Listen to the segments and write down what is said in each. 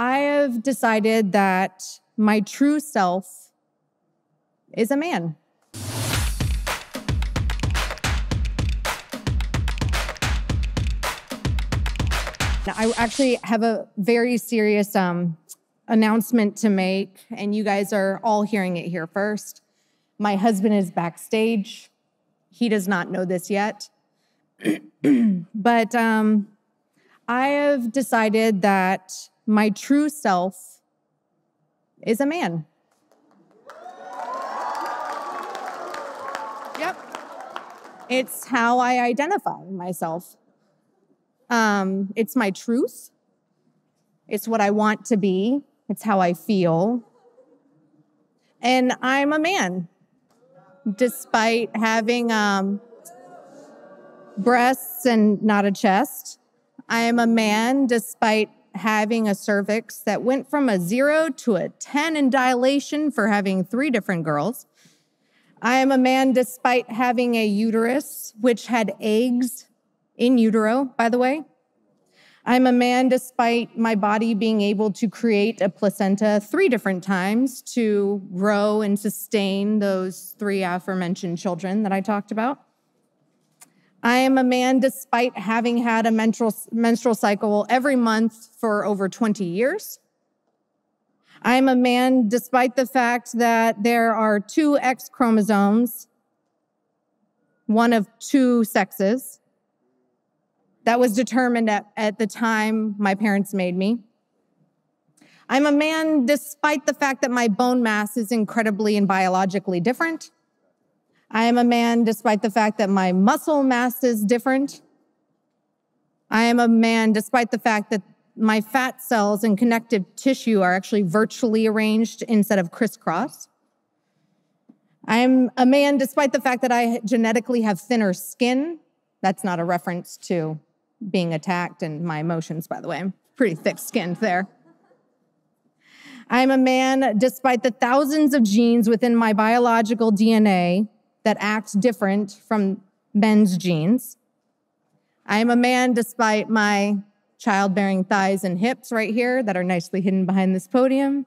I have decided that my true self is a man. I actually have a very serious um, announcement to make, and you guys are all hearing it here first. My husband is backstage. He does not know this yet. but um, I have decided that my true self is a man. Yep. It's how I identify myself. Um, it's my truth. It's what I want to be. It's how I feel. And I'm a man, despite having um, breasts and not a chest. I am a man, despite having a cervix that went from a zero to a 10 in dilation for having three different girls. I am a man, despite having a uterus, which had eggs in utero, by the way. I'm a man despite my body being able to create a placenta three different times to grow and sustain those three aforementioned children that I talked about. I am a man despite having had a menstrual, menstrual cycle every month for over 20 years. I am a man despite the fact that there are two X chromosomes, one of two sexes that was determined at, at the time my parents made me. I'm a man despite the fact that my bone mass is incredibly and biologically different. I am a man despite the fact that my muscle mass is different. I am a man despite the fact that my fat cells and connective tissue are actually virtually arranged instead of crisscross. I am a man despite the fact that I genetically have thinner skin. That's not a reference to being attacked and my emotions, by the way. I'm pretty thick skinned there. I'm a man despite the thousands of genes within my biological DNA that act different from men's genes. I am a man despite my childbearing thighs and hips right here that are nicely hidden behind this podium.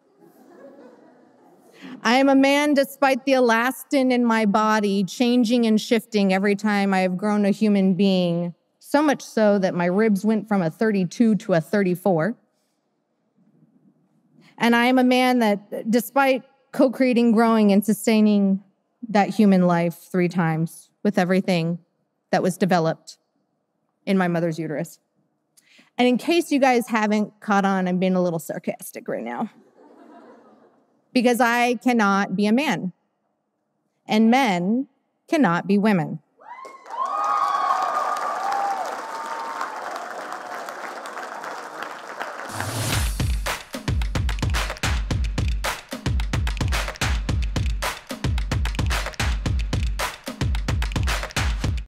I am a man despite the elastin in my body changing and shifting every time I have grown a human being so much so that my ribs went from a 32 to a 34. And I am a man that, despite co creating, growing, and sustaining that human life three times with everything that was developed in my mother's uterus. And in case you guys haven't caught on, I'm being a little sarcastic right now. because I cannot be a man, and men cannot be women.